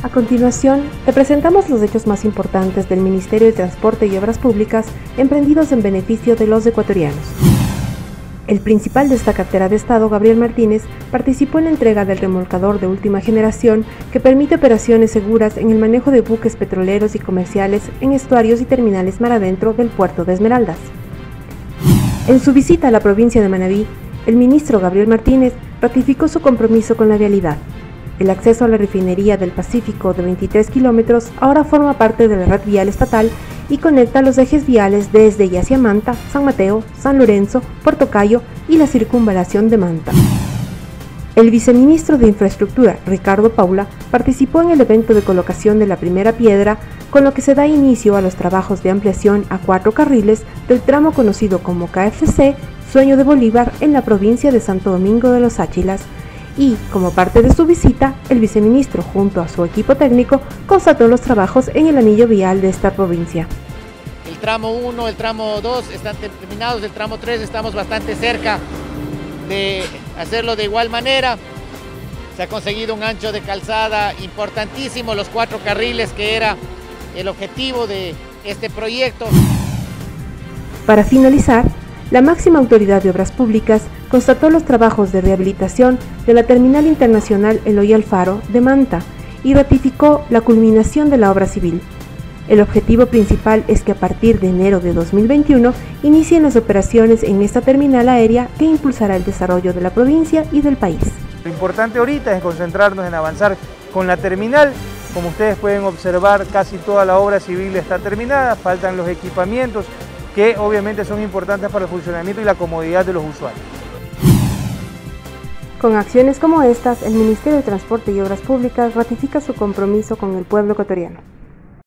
A continuación, te presentamos los hechos más importantes del Ministerio de Transporte y Obras Públicas emprendidos en beneficio de los ecuatorianos. El principal de esta cartera de Estado, Gabriel Martínez, participó en la entrega del remolcador de última generación que permite operaciones seguras en el manejo de buques petroleros y comerciales en estuarios y terminales mar adentro del puerto de Esmeraldas. En su visita a la provincia de Manabí, el ministro Gabriel Martínez ratificó su compromiso con la vialidad, el acceso a la refinería del Pacífico de 23 kilómetros ahora forma parte de la red vial estatal y conecta los ejes viales desde y hacia Manta, San Mateo, San Lorenzo, Puerto Cayo y la circunvalación de Manta. El viceministro de Infraestructura, Ricardo Paula, participó en el evento de colocación de la primera piedra, con lo que se da inicio a los trabajos de ampliación a cuatro carriles del tramo conocido como KFC Sueño de Bolívar en la provincia de Santo Domingo de los Áchilas, y, como parte de su visita, el viceministro junto a su equipo técnico constató los trabajos en el anillo vial de esta provincia. El tramo 1, el tramo 2 están terminados, el tramo 3 estamos bastante cerca de hacerlo de igual manera. Se ha conseguido un ancho de calzada importantísimo, los cuatro carriles que era el objetivo de este proyecto. Para finalizar, la máxima autoridad de obras públicas constató los trabajos de rehabilitación de la Terminal Internacional Eloy Alfaro de Manta y ratificó la culminación de la obra civil. El objetivo principal es que a partir de enero de 2021 inicien las operaciones en esta terminal aérea que impulsará el desarrollo de la provincia y del país. Lo importante ahorita es concentrarnos en avanzar con la terminal. Como ustedes pueden observar, casi toda la obra civil está terminada, faltan los equipamientos, que obviamente son importantes para el funcionamiento y la comodidad de los usuarios. Con acciones como estas, el Ministerio de Transporte y Obras Públicas ratifica su compromiso con el pueblo ecuatoriano.